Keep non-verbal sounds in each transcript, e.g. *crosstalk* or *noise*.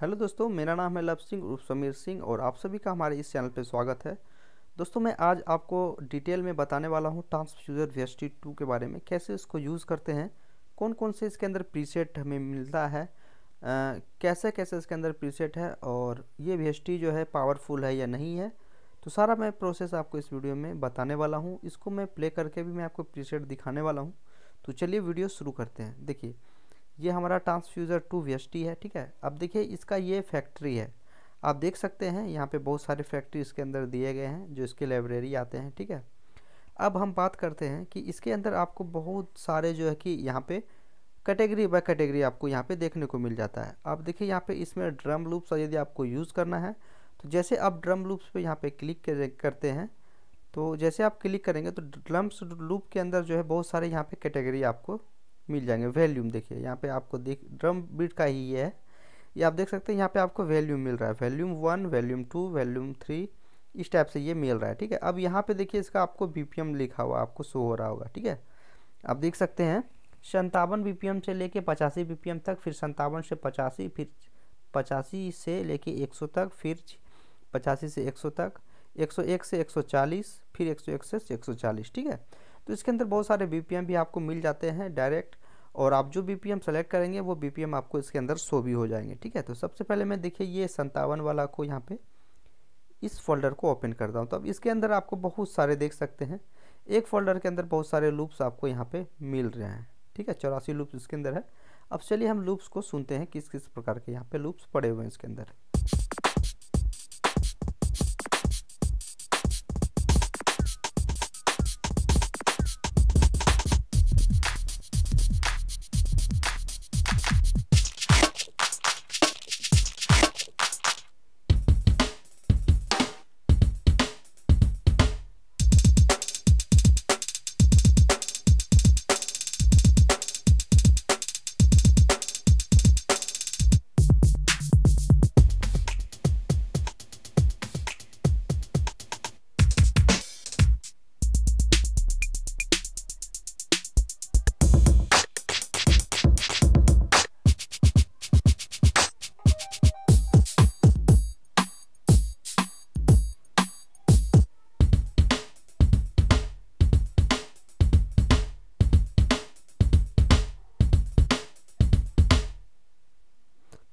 Hello दोस्तों मेरा नाम है लव सिंह उर्फ़ समीर सिंह और आप सभी का हमारे इस चैनल पर स्वागत है। दोस्तों मैं आज आपको डिटेल में बताने वाला हूँ ट्रांसफ्यूज़र वी एस टी के बारे में कैसे इसको यूज़ करते हैं कौन कौन से इसके अंदर प्रीसेट हमें मिलता है आ, कैसे कैसे इसके अंदर प्रीसेट है और ये वी जो है पावरफुल है या नहीं है। तो सारा मैं प्रोसेस आपको इस वीडियो में बताने वाला हूँ इसको मैं प्ले करके भी मैं आपको प्रीसेट दिखाने वाला हूँ। तो चलिए वीडियो शुरू करते हैं। देखिए ये हमारा ट्रांसफ्यूज़र टू वी है, ठीक है? अब देखिए, इसका ये फैक्ट्री है। आप देख सकते हैं, यहाँ पे बहुत सारे फैक्ट्री इसके अंदर दिए गए हैं, जो इसके लाइब्रेरी आते हैं, ठीक है? अब हम बात करते हैं कि इसके अंदर आपको बहुत सारे जो है कि यहाँ पे कैटेगरी बाय कैटेगरी आपको यहाँ पे देखने को मिल जाता है। आप देखिए, यहाँ पे इसमें ड्रम लूप्स यदि आपको यूज़ करना है तो जैसे आप ड्रम लूप्स पे यहाँ पे क्लिक करते हैं तो जैसे आप क्लिक करेंगे तो ड्रम्स लूप के अंदर जो है बहुत सारे यहाँ पे कैटेगरी आपको मिल जाएँगे, वैल्यूम देखिए, यहाँ पे आपको देख, ड्रम बीट का ही ये है। ये आप देख सकते हैं, यहाँ पे आपको वैल्यूम मिल रहा है। Volume one, volume two, volume three, इस टाइप से ये मिल रहा है, ठीक है? अब यहाँ पे देखिए, इसका आपको बीपीएम लिखा हुआ, आपको शो हो रहा होगा, ठीक है? आप देख सकते हैं संतावन बीपीएम से लेके पचासी बीपीएम तक, फिर संतावन से पचासी, फिर पचासी से लेके एक सौ तक, फिर पचासी से एक सौ तक, एक सौ एक से एक सौ चालीस, फिर एक सौ एक से एक सौ चालीस, ठीक है? तो इसके अंदर बहुत सारे बी भी आपको मिल जाते हैं, डायरेक्ट और आप जो बीपीएम सेलेक्ट करेंगे, वो बीपीएम आपको इसके अंदर शो भी हो जाएँगे, ठीक है? तो सबसे पहले मैं देखिए ये संतावन वाला को यहाँ पे इस फोल्डर को ओपन करता हूँ। तो अब इसके अंदर आपको बहुत सारे देख सकते हैं। एक फोल्डर के अंदर बहुत सारे लूप्स आपको यहाँ पे मिल रहे हैं, ठीक है? चौरासी लूप्स इसके अंदर है। अब चलिए हम लूप्स को सुनते हैं किस किस प्रकार के यहाँ पे लूप्स पड़े हुए हैं इसके अंदर।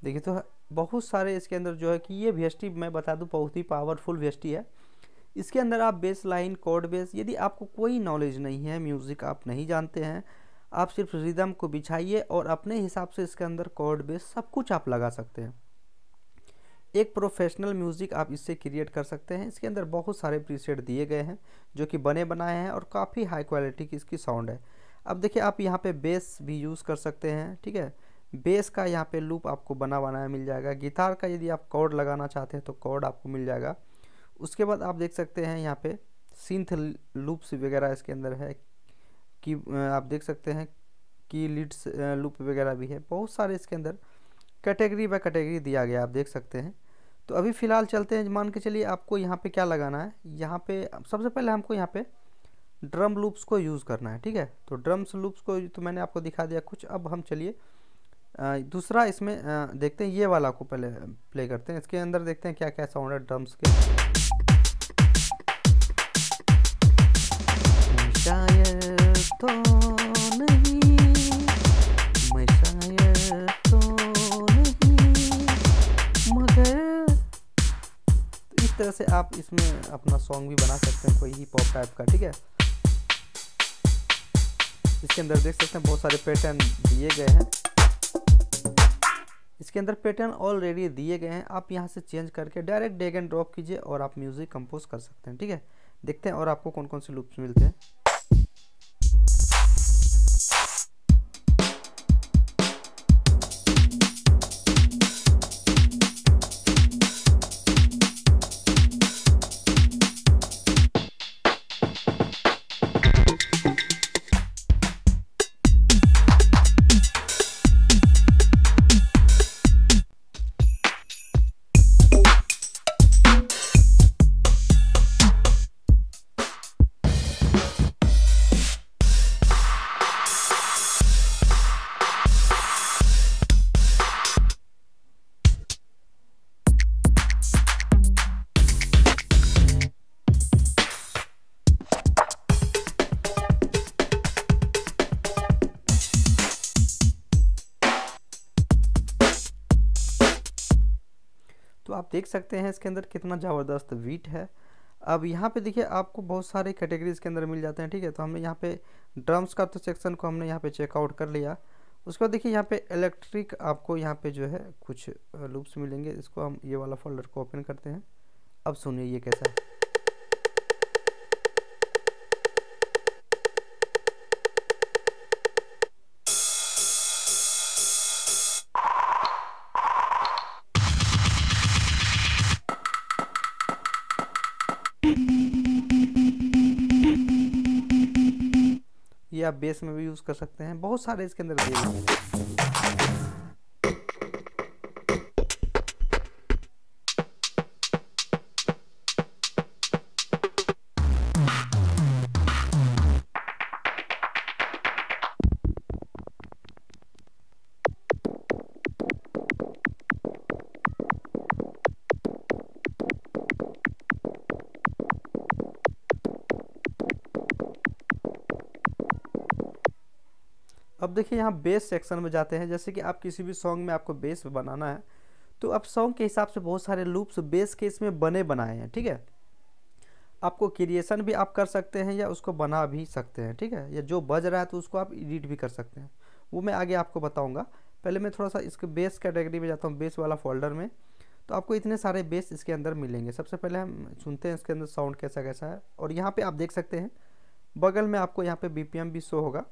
देखिए तो बहुत सारे इसके अंदर जो है कि ये VST मैं बता दूँ, बहुत ही पावरफुल VST है। इसके अंदर आप बेस लाइन कोड बेस यदि आपको कोई नॉलेज नहीं है म्यूज़िक आप नहीं जानते हैं, आप सिर्फ़ रिदम को बिछाइए और अपने हिसाब से इसके अंदर कोड बेस सब कुछ आप लगा सकते हैं। एक प्रोफेशनल म्यूज़िक आप इससे क्रिएट कर सकते हैं। इसके अंदर बहुत सारे प्रीसेट दिए गए हैं, जो कि बने बनाए हैं और काफ़ी हाई क्वालिटी की इसकी साउंड है। अब देखिए, आप यहाँ पे बेस भी यूज़ कर सकते हैं, ठीक है? बेस का यहाँ पे लूप आपको बना बनाया मिल जाएगा। गिटार का यदि आप कॉर्ड लगाना चाहते हैं तो कॉर्ड आपको मिल जाएगा। उसके बाद आप देख सकते हैं यहाँ पे सिंथ लूप्स वगैरह इसके अंदर है कि आप देख सकते हैं की लीड्स लूप वगैरह भी है। बहुत सारे इसके अंदर कैटेगरी बाय कैटेगरी दिया गया आप देख सकते हैं। तो अभी फ़िलहाल चलते हैं। मान के चलिए आपको यहाँ पे क्या लगाना है। यहाँ पे सबसे पहले हमको यहाँ पे ड्रम लूप्स को यूज़ करना है, ठीक है? तो ड्रम्स लूप्स को तो मैंने आपको दिखा दिया कुछ। अब हम चलिए दूसरा इसमें देखते हैं ये वाला को पहले प्ले करते हैं। इसके अंदर देखते हैं क्या क्या साउंड है ड्रम्स के। तो तो इस तरह से आप इसमें अपना सॉन्ग भी बना सकते हैं कोई ही पॉप टाइप का, ठीक है? इसके अंदर देख सकते हैं बहुत सारे पैटर्न दिए गए हैं। इसके अंदर पैटर्न ऑलरेडी दिए गए हैं। आप यहाँ से चेंज करके डायरेक्ट डेग एंड ड्रॉप कीजिए और आप म्यूज़िक कंपोज कर सकते हैं, ठीक है? देखते हैं और आपको कौन कौन से लुप्स मिलते हैं। आप देख सकते हैं इसके अंदर कितना ज़बरदस्त वीट है। अब यहाँ पे देखिए आपको बहुत सारे कैटेगरीज के अंदर मिल जाते हैं, ठीक है? तो हमने यहाँ पे ड्रम्स का तो सेक्शन को हमने यहाँ पे चेकआउट कर लिया। उसके बाद देखिए यहाँ पे इलेक्ट्रिक आपको यहाँ पे जो है कुछ लूप्स मिलेंगे, इसको हम ये वाला फोल्डर को ओपन करते हैं। अब सुनिए ये कैसा है। आप बेस में भी यूज़ कर सकते हैं। बहुत सारे इसके अंदर अब देखिए यहाँ बेस सेक्शन में जाते हैं। जैसे कि आप किसी भी सॉन्ग में आपको बेस बनाना है तो आप सॉन्ग के हिसाब से बहुत सारे लूप्स बेस के इसमें बने बनाए हैं, ठीक है? आपको क्रिएशन भी आप कर सकते हैं या उसको बना भी सकते हैं, ठीक है? या जो बज रहा है तो उसको आप एडिट भी कर सकते हैं। वो मैं आगे आपको बताऊँगा। पहले मैं थोड़ा सा इसके बेस कैटेगरी में जाता हूँ बेस वाला फोल्डर में। तो आपको इतने सारे बेस इसके अंदर मिलेंगे। सबसे पहले हम सुनते हैं इसके अंदर साउंड कैसा कैसा है। और यहाँ पर आप देख सकते हैं, बगल में आपको यहाँ पे बीपीएम भी शो होगा।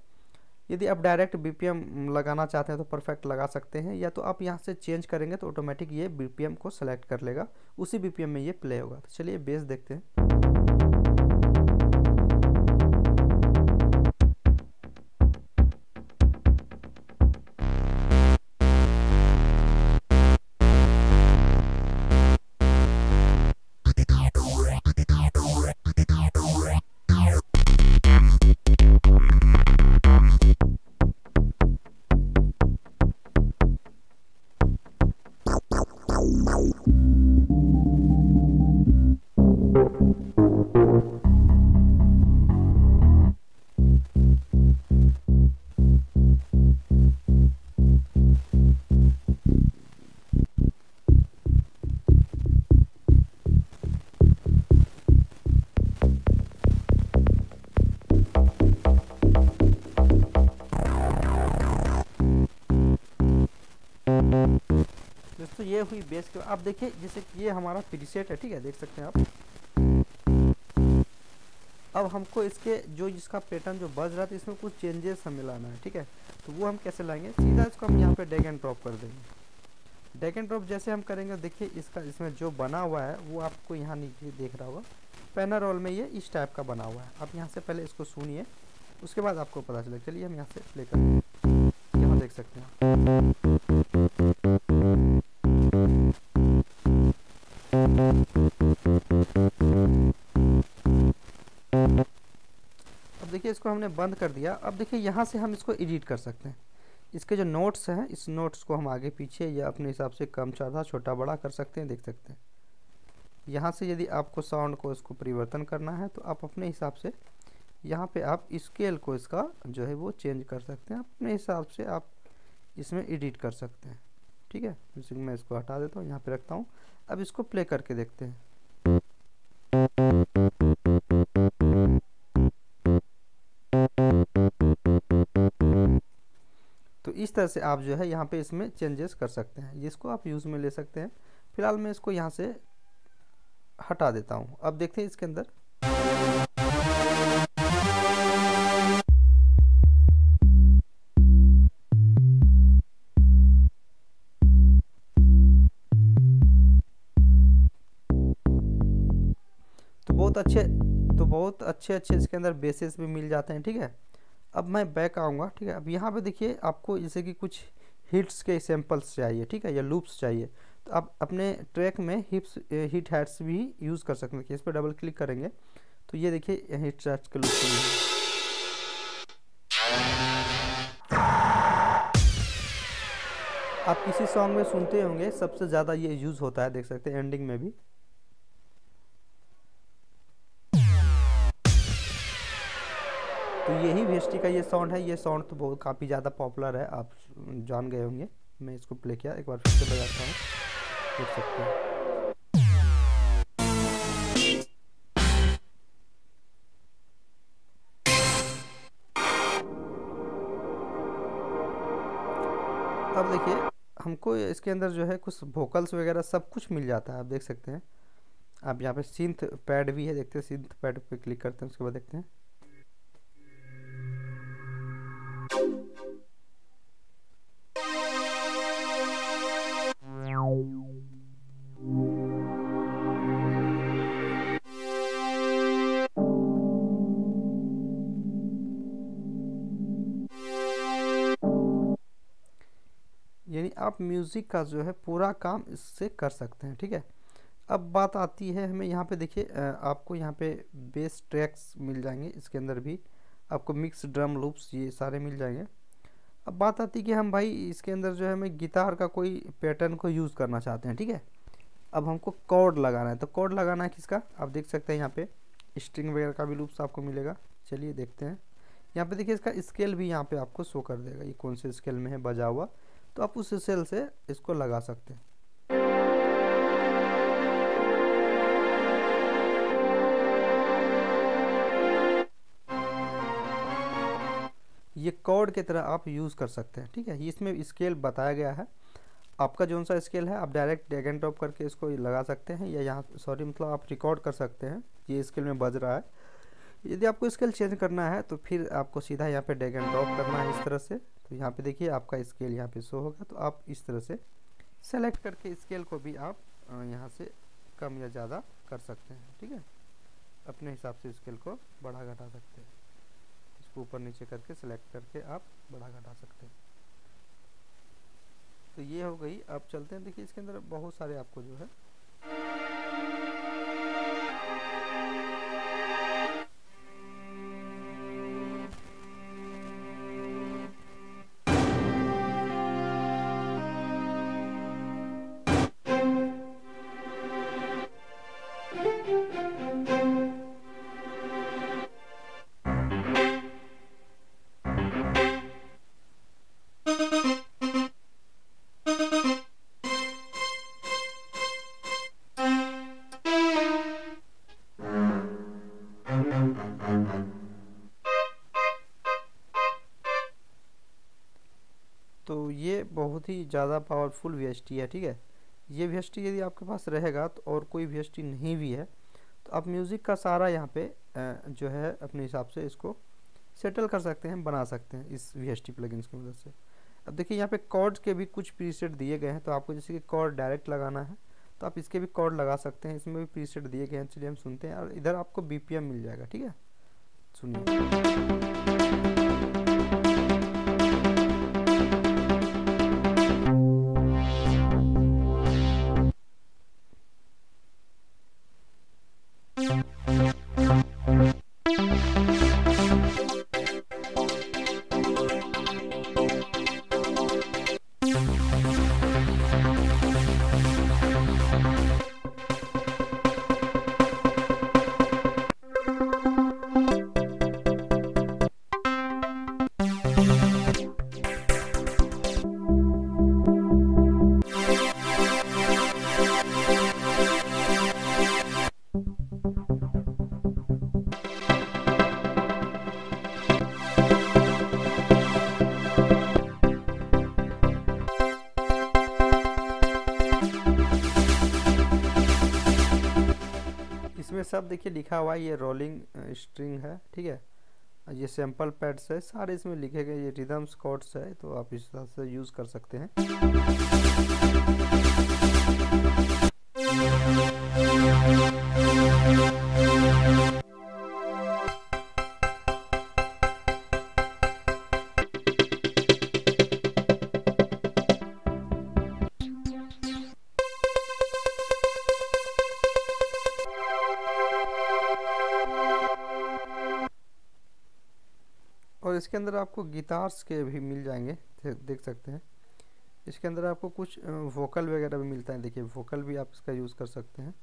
यदि आप डायरेक्ट बीपीएम लगाना चाहते हैं तो परफेक्ट लगा सकते हैं, या तो आप यहाँ से चेंज करेंगे तो ऑटोमेटिक ये बीपीएम को सेलेक्ट कर लेगा, उसी बीपीएम में ये प्ले होगा। तो चलिए बेस देखते हैं। ये हुई बेस के आप देखिए, जैसे कि ये हमारा प्रीसेट है, ठीक है, देख सकते हैं आप। अब हमको इसके जो जिसका पैटर्न जो बज रहा था, इसमें कुछ चेंजेस हमें लाना है, ठीक है? तो वो हम कैसे लाएँगे? सीधा इसको हम यहाँ पे डेग एंड ड्रॉप कर देंगे। डेग एंड ड्रॉप जैसे हम करेंगे, देखिए, इसका इसमें जो बना हुआ है, वो आपको यहाँ नीचे देख रहा होगा। पैनर रोल में ये इस टाइप का बना हुआ है। आप यहाँ से पहले इसको सुनिए, उसके बाद आपको पता चले। चलिए, हम यहाँ से प्ले करेंगे यहाँ देख सकते हैं अब देखिए, इसको हमने बंद कर दिया। अब देखिए, यहाँ से हम इसको एडिट कर सकते हैं। इसके जो नोट्स हैं, इस नोट्स को हम आगे पीछे या अपने हिसाब से कम, ज़्यादा, छोटा, बड़ा कर सकते हैं, देख सकते हैं। यहाँ से यदि आपको साउंड को इसको परिवर्तन करना है तो आप अपने हिसाब से यहाँ पे आप स्केल को इसका जो है, वो चेंज कर सकते हैं। अपने हिसाब से आप इसमें एडिट कर सकते हैं। ठीक है? जैसे मैं इसको हटा देता हूँ, यहाँ पे रखता हूँ। अब इसको प्ले करके देखते हैं। तो इस तरह से आप जो है यहाँ पे इसमें चेंजेस कर सकते हैं। जिसको आप यूज़ में ले सकते हैं। फ़िलहाल मैं इसको यहाँ से हटा देता हूँ। अब देखते हैं इसके अंदर बहुत अच्छे तो बहुत अच्छे अच्छे इसके अंदर बेसिस भी मिल जाते हैं, ठीक है? अब मैं बैक आऊँगा, ठीक है? अब यहाँ पे देखिए, आपको जैसे कि कुछ हिट्स के सैम्पल्स चाहिए, ठीक है? या लूप्स चाहिए। तो आप अपने ट्रैक में हिप्स हिट हैट्स भी यूज़ कर सकते हैं। इस पर डबल क्लिक करेंगे तो ये देखिए हिट हैट्स के लूप्स आप किसी सॉन्ग में सुनते होंगे, सबसे ज़्यादा ये यूज़ होता है, देख सकते हैं एंडिंग में भी। यही वी का ये साउंड है, ये साउंड तो बहुत काफ़ी ज़्यादा पॉपुलर है, आप जान गए होंगे। मैं इसको प्ले किया, एक बार फिर से बजाता हूँ। देख सकते हैं। अब देखिए, हमको इसके अंदर जो है कुछ वोकल्स वगैरह सब कुछ मिल जाता है, आप देख सकते हैं। आप यहाँ पे सिंथ पैड भी है, देखते हैं सिंथ पैड पे क्लिक करते हैं, उसके बाद देखते हैं। आप म्यूज़िक का जो है पूरा काम इससे कर सकते हैं, ठीक है? अब बात आती है हमें यहाँ पे देखिए आपको यहाँ पे बेस ट्रैक्स मिल जाएँगे इसके अंदर भी। आपको मिक्स ड्रम लूप्स ये सारे मिल जाएँगे। अब बात आती है कि हम भाई इसके अंदर जो है हमें गिटार का कोई पैटर्न को यूज़ करना चाहते हैं, ठीक है? अब हमको कॉर्ड लगाना है तो कॉर्ड लगाना है किसका? आप देख सकते हैं यहाँ पे स्ट्रिंग वगैरह का भी लूप्स आपको मिलेगा। चलिए देखते हैं। यहाँ पे देखिए इसका स्केल भी यहाँ पे आपको शो कर देगा, ये कौन से स्केल में है, बजा हुआ। तो आप उस सेल से इसको लगा सकते हैं। ये कॉर्ड की तरह आप यूज़ कर सकते हैं, ठीक है? इसमें स्केल बताया गया है। आपका जो सा स्केल है, आप डायरेक्ट ड्रैग एंड ड्रॉप करके इसको लगा सकते हैं, या यहाँ सॉरी मतलब आप रिकॉर्ड कर सकते हैं, ये स्केल में बज रहा है। यदि आपको स्केल चेंज करना है तो फिर आपको सीधा यहाँ पे ड्रैग एंड ड्रॉप करना है इस तरह से। तो यहाँ पे देखिए आपका स्केल यहाँ पे शो होगा तो आप इस तरह से सेलेक्ट करके स्केल को भी आप यहाँ से कम या ज़्यादा कर सकते हैं, ठीक है? अपने हिसाब से स्केल को बढ़ा घटा सकते हैं। इसको ऊपर नीचे करके सेलेक्ट करके आप बढ़ा घटा सकते हैं। तो ये हो गई, अब चलते हैं, देखिए इसके अंदर बहुत सारे आपको जो है ये बहुत ही ज़्यादा पावरफुल वी है, ठीक है? ये वी यदि आपके पास रहेगा तो और कोई वी नहीं भी है तो आप म्यूज़िक का सारा यहाँ पे जो है अपने हिसाब से इसको सेटल कर सकते हैं, बना सकते हैं इस वी एस टी प्लगइन्स की मदद से। अब देखिए यहाँ पे कॉर्ड्स के भी कुछ प्रीसेट दिए गए हैं तो आपको जैसे कि कॉर्ड डायरेक्ट लगाना है तो आप इसके भी कॉर्ड लगा सकते हैं, इसमें भी प्रीसेट दिए गए हैं, चलिए हम सुनते हैं, और इधर आपको बीपीएम मिल जाएगा, ठीक है? सुनिए। सब देखिए लिखा हुआ है, ये रोलिंग स्ट्रिंग है, ठीक है? ये सैंपल पैड्स है, सारे इसमें लिखे गए, ये रिदम्स कोड्स है तो आप इस तरह से यूज़ कर सकते हैं। इसके अंदर आपको गिटार्स के भी मिल जाएँगे देख सकते हैं। इसके अंदर आपको कुछ वोकल वगैरह भी मिलता है। देखिए वोकल भी आप इसका यूज़ कर सकते हैं।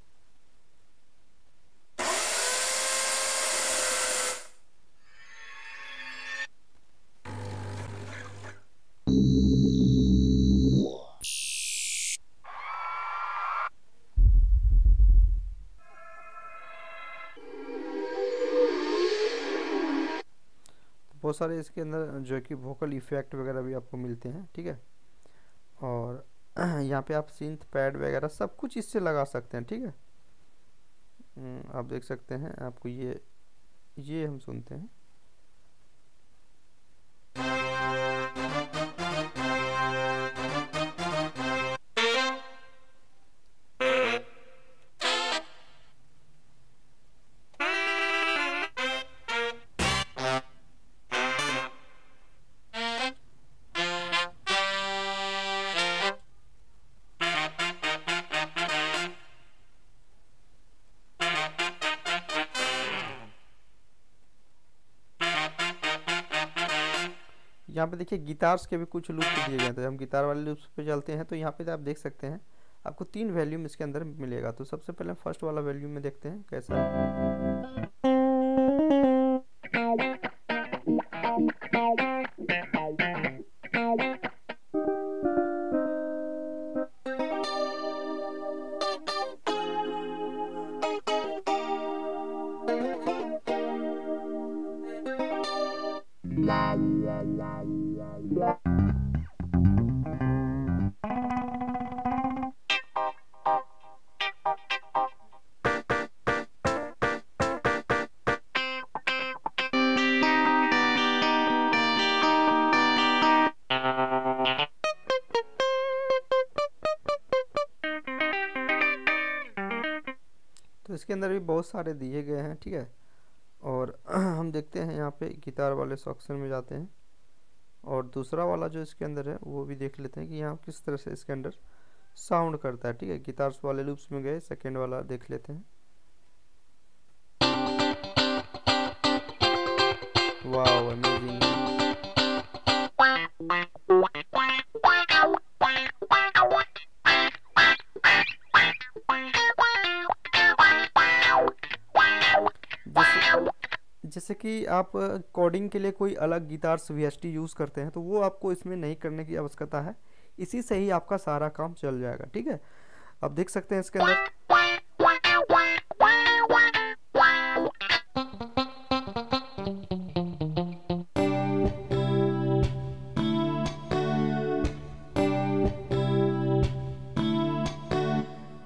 बहुत सारे इसके अंदर जो कि वोकल इफ़ेक्ट वगैरह भी आपको मिलते हैं ठीक है? और *clears throat* यहाँ पे आप सिंथ पैड वगैरह सब कुछ इससे लगा सकते हैं ठीक है? हम्म, आप देख सकते हैं आपको ये ये हम सुनते हैं। यहाँ पे देखिए गिटार्स के भी कुछ लूप दिए गए थे हम गिटार वाले लूप्स पे चलते हैं तो यहाँ पे आप देख सकते हैं, आपको तीन वैल्यूम इसके अंदर मिलेगा। तो सबसे पहले फ़र्स्ट वाला वैल्यूम में देखते हैं, कैसा है। इसके अंदर भी बहुत सारे दिए गए हैं ठीक है? देखते हैं, यहाँ पे गिटार वाले सेक्शन में जाते हैं। और दूसरा वाला जो इसके अंदर है, वो भी देख लेते हैं कि यहाँ किस तरह से इसके अंदर साउंड करता है, ठीक है? गिटार्स वाले लूप्स में गए सेकेंड वाला देख लेते हैं। वाह अमेजिंग जैसे कि आप कोडिंग के लिए कोई अलग गिटार्स वी यूज़ करते हैं तो वो आपको इसमें नहीं करने की आवश्यकता है। इसी से ही आपका सारा काम चल जाएगा, ठीक है? अब देख सकते हैं इसके अंदर।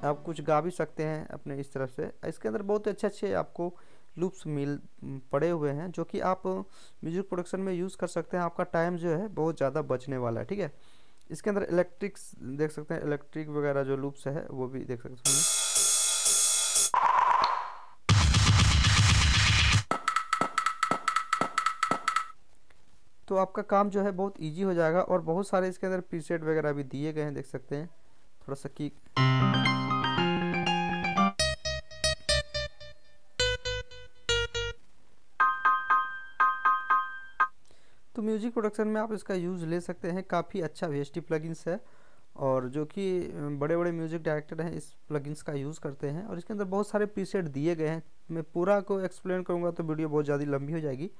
आप कुछ गा भी सकते हैं अपने इस तरफ़ से। इसके अंदर बहुत अच्छे अच्छे आपको लूप्स मिल पड़े हुए हैं, जो कि आप म्यूज़िक प्रोडक्शन में यूज़ कर सकते हैं। आपका टाइम जो है, बहुत ज़्यादा बचने वाला है, ठीक है? इसके अंदर इलेक्ट्रिक्स, देख सकते हैं, इलेक्ट्रिक वगैरह जो लूप्स है, वो भी देख सकते हैं। तो आपका काम जो है, बहुत इजी हो जाएगा और बहुत सारे इसके अंदर प्रीसेट वगैरह भी दिए गए हैं, देख सकते हैं। थोड़ा सा की तो म्यूज़िक प्रोडक्शन में आप इसका यूज़ ले सकते हैं। काफ़ी अच्छा वी एस प्लगइन्स है और जो कि बड़े बड़े म्यूज़िक डायरेक्टर हैं इस प्लगइन्स का यूज़ करते हैं और इसके अंदर बहुत सारे प्रीसेट दिए गए हैं। मैं पूरा को एक्सप्लेन करूँगा तो वीडियो बहुत ज़्यादा लंबी हो जाएगी।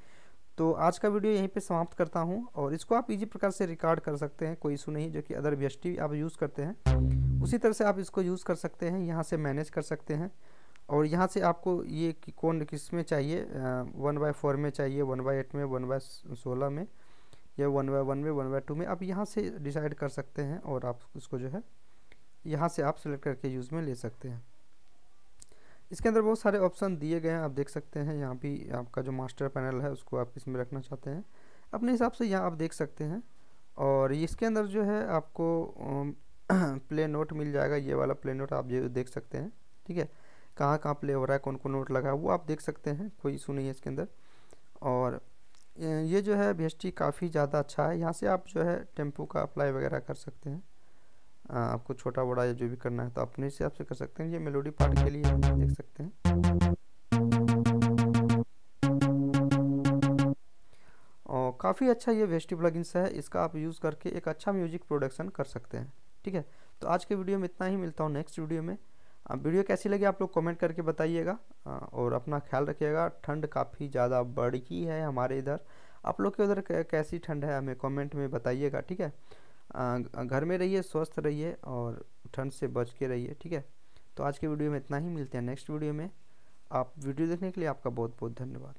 तो आज का वीडियो यहीं पे समाप्त करता हूँ और इसको आप इजी प्रकार से रिकॉर्ड कर सकते हैं, कोई इशू नहीं, जो कि अदर वीएसटी आप यूज़ करते हैं। उसी तरह से आप इसको यूज़ कर सकते हैं, यहाँ से मैनेज कर सकते हैं। और यहाँ से आपको ये कौन किसमें चाहिए? वन बाय फोर में चाहिए वन बाय एट में वन बाय सोलह में, या वन बाय वन में वन बाय टू में। आप यहाँ से डिसाइड कर सकते हैं और आप उसको जो है, यहाँ से आप सेलेक्ट करके यूज़ में ले सकते हैं। इसके अंदर बहुत सारे ऑप्शन दिए गए हैं। आप देख सकते हैं, यहाँ भी आपका जो मास्टर पैनल है, उसको आप इसमें रखना चाहते हैं। अपने हिसाब से यहाँ आप देख सकते हैं और इसके अंदर जो है, आपको प्ले नोट *clears throat* मिल जाएगा। ये वाला प्ले नोट आप ये देख सकते हैं, ठीक है? कहाँ कहाँ प्ले हो रहा है कौन कौन नोट लगा है, वो आप देख सकते हैं, कोई इशू नहीं है इसके अंदर। और, ये जो है वी काफ़ी ज़्यादा अच्छा है। यहाँ से आप जो है टेंपो का अप्लाई वगैरह कर सकते हैं। आपको छोटा, बड़ा या जो भी करना है तो अपने हिसाब से कर सकते हैं। ये मेलोडी पार्ट के लिए देख सकते हैं। और काफ़ी अच्छा ये वेस्टी प्लगइन्स है। इसका आप यूज़ करके एक अच्छा म्यूज़िक प्रोडक्शन कर सकते हैं। ठीक है? तो आज के वीडियो में इतना ही। मिलता हूँ नेक्स्ट वीडियो में। वीडियो कैसी लगी आप लोग कमेंट करके बताइएगा और अपना ख्याल रखिएगा। ठंड काफ़ी ज़्यादा बढ़ गई है हमारे इधर। आप लोग के उधर कैसी ठंड है हमें कमेंट में बताइएगा, ठीक है? घर में रहिए, स्वस्थ रहिए और ठंड से बच के रहिए, ठीक है? तो आज के वीडियो में इतना ही, मिलते हैं नेक्स्ट वीडियो में। आप वीडियो देखने के लिए आपका बहुत बहुत धन्यवाद।